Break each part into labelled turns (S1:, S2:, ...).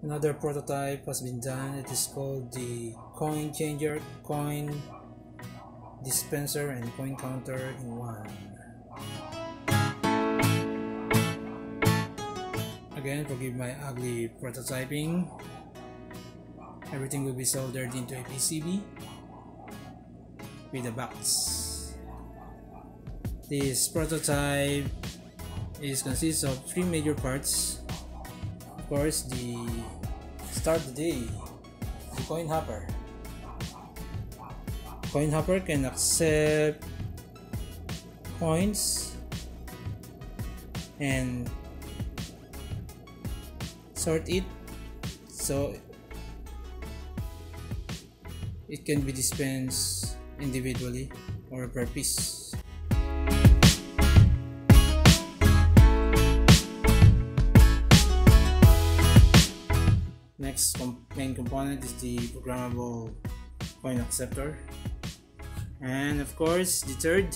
S1: Another prototype has been done. It is called the coin changer, coin dispenser, and coin counter in one. Again, forgive my ugly prototyping. Everything will be soldered into a PCB with a box. This prototype is consists of three major parts course the start the day the coin hopper. Coin hopper can accept coins and sort it. So it can be dispensed individually or per piece main component is the programmable coin acceptor. And of course the third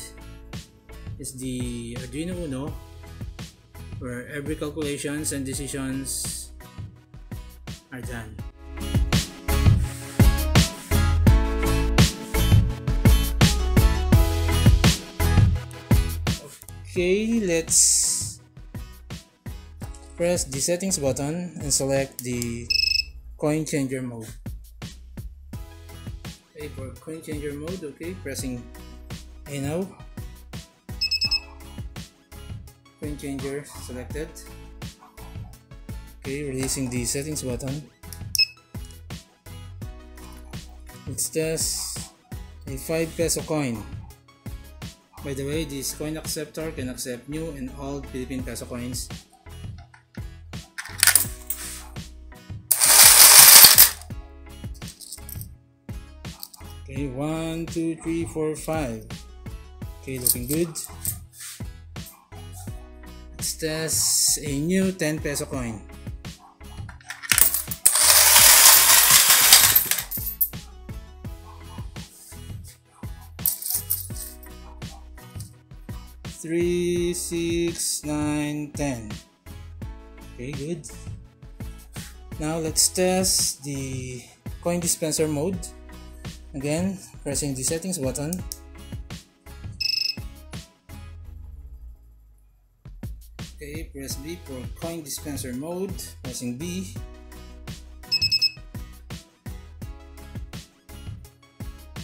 S1: is the Arduino Uno where every calculations and decisions are done. Okay let's press the settings button and select the coin changer mode. Okay for coin changer mode okay? Pressing A now. Coin changer selected. Okay releasing the settings button. It's just a 5 peso coin. By the way this coin acceptor can accept new and old Philippine peso coins Okay, one, two, three, four, five. Okay, looking good. Let's test a new 10 peso coin. Three, six, nine, ten. Okay, good. Now let's test the coin dispenser mode. Again, pressing the settings button. Okay, press B for coin dispenser mode. Pressing B.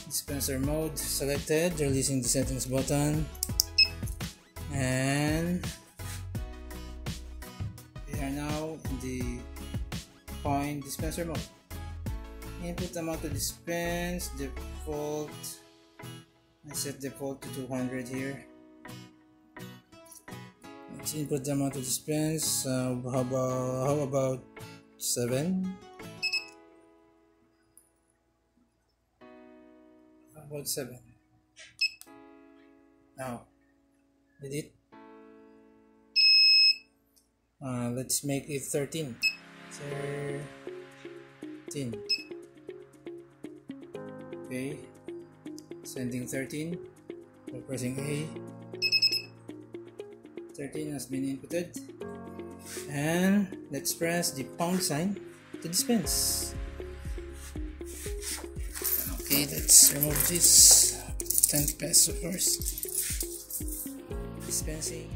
S1: Dispenser mode selected, releasing the settings button. And we are now in the coin dispenser mode input amount to dispense default I set default to 200 here. Let's input the amount to dispense uh, how about how about 7 how about 7 now edit uh, let's make it 13 13 okay sending 13 by pressing A. 13 has been inputted. And let's press the pound sign to dispense. Okay let's remove this. 10 peso first. Dispensing.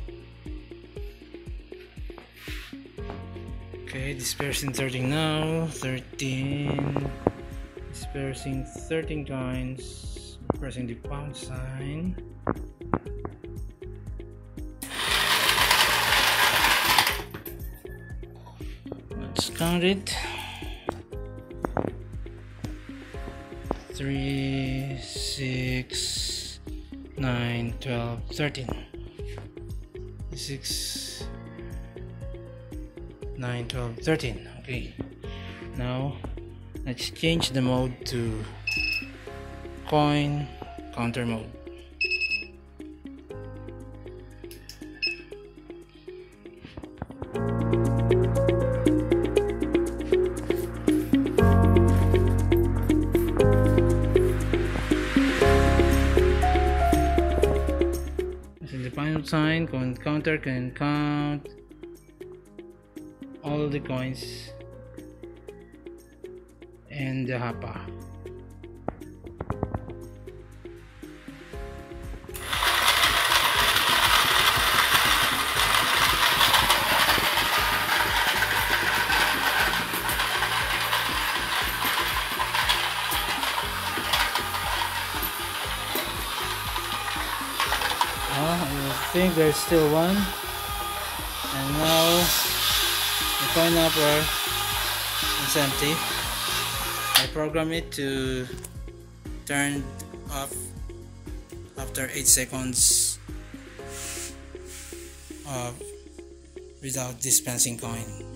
S1: Okay dispersing 13 now. 13 dispersing 13 coins pressing the pound sign. Let's count it. 3 6 9 12 13 6 9 12 13 okay. Now let's change the mode to coin counter mode. Final sign. Coin counter can count all the coins and the hopper I think there's still one. And now the pineapple is empty I program it to turn off after 8 seconds of without dispensing coin